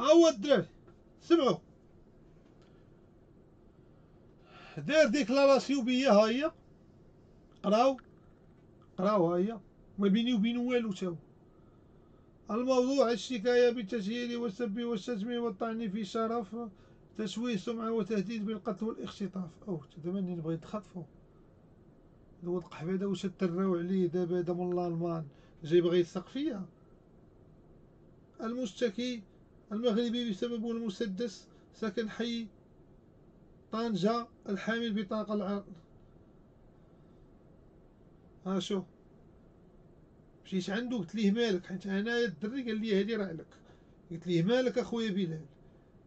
ها هو الدراري. سمعوا. دار ديكلاراسيون بيا ها هي. قراو. قراو ها هي. ما بيني وبينو والو تاو. الموضوع الشكاية بالتسيير والسب والشتم والطعن في شرف تشويه سمعة وتهديد بالقتل والاختطاف. أو تدمني نبغي نتخطفو هو القحبة هذا واش تراو عليه دابا هذا من الألمان. جاي بغي يلصق فيا. المشتكي المغربي بسبب المسدس سكن حي طنجة الحامل بطاقة العرض. ها شو؟ مشيت عندو؟ قلت ليه مالك؟ حيت انايا الدري قال لي هادي راه لك. قلت ليه مالك أخويا بلال؟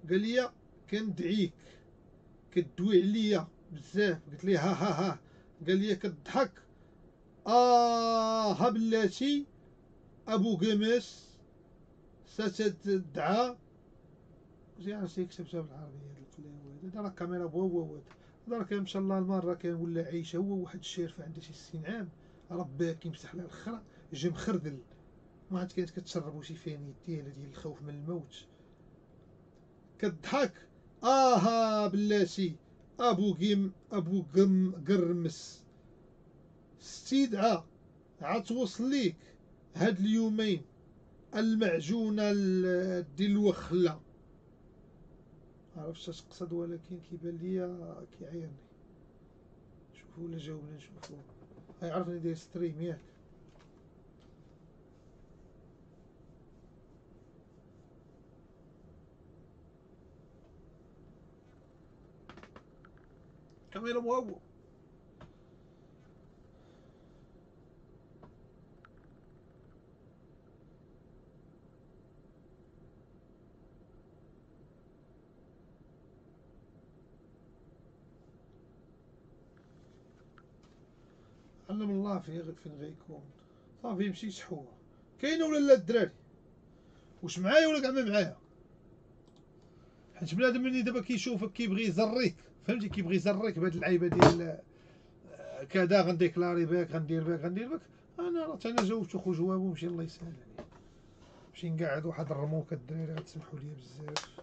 قال لي كندعيك كدوي عليا بزاف. قلت ليه ها ها ها؟ قال لي كضحك. آه بلاتي أبو قماس ستدعى زي عرفتي كتبتها بالعربية هاد القلاوة هذا راه كاميرا بوا هذا راه كان مشى الله المرة كان ولا عايش هو واحد الشارفة عنده شي ستين عام. راه باكي مسح على الاخرى جا مخردل ما عاد كانت كتشرب شي فاني ديالها ديال الخوف من الموت. كضحك. آها بلاتي. أبو قيم أبو قم قرمس استدعى. عاد توصل ليك. هاد اليومين. المعجونة ديال الوخلة. عرفت اش قصد ولكن كيبان ليا كيعايرني شوفوا ولا جاوبنا نشوفوا غيعرفني داير ستريم ياك. كاميرا مهوة. علم الله فيه فين غيكون صافي مشي شحوه كاينة ولا لا الدراري. واش معايا ولا كاع ما معايا؟ حيت بنادم ملي دابا كيشوفك كيبغي يزريك. فهمتي؟ كيبغي يزريك بهاد اللعيبه ديال آه، كذا غنديكلاري بك غندير بك غندير بك. أنا راه أنا جاوبت خو جوابو مشي الله يسهل عليه نمشي نقعد واحد الرموكة الدراري تسمحوا لي بزاف.